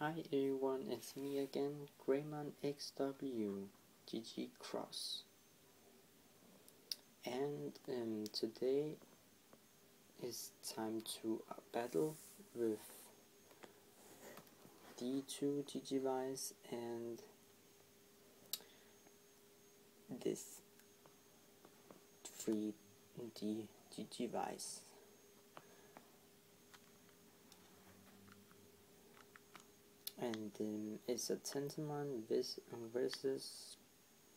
Hi everyone, it's me again, Greymon XW, GG Cross. And um, today is time to uh, battle with D2 Digivice and this 3D Digivice. And um, it's a Tentomon vis versus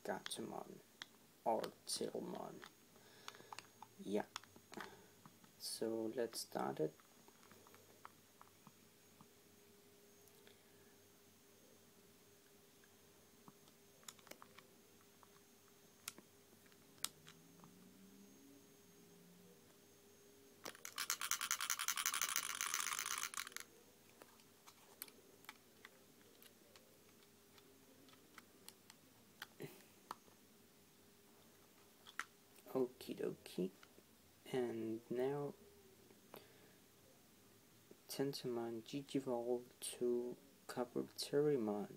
Gatomon or Tailmon. Yeah. So let's start it. Okie dokie. And now Tentomon Digivolve to Kabuterimon.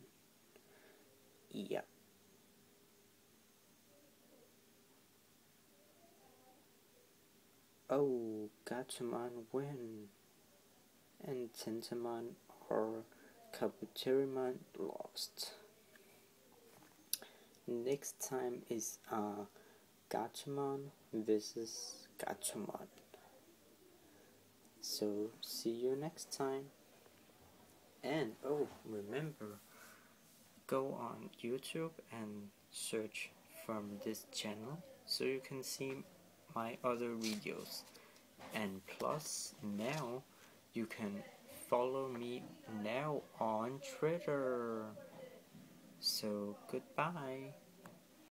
Yep. Oh, Gatomon win. And Tentomon or Kabuterimon lost. Next time is uh Gatomon versus Gatomon. So see you next time. And oh, remember, go on YouTube and search from this channel so you can see my other videos. And plus, now you can follow me now on Twitter. So goodbye.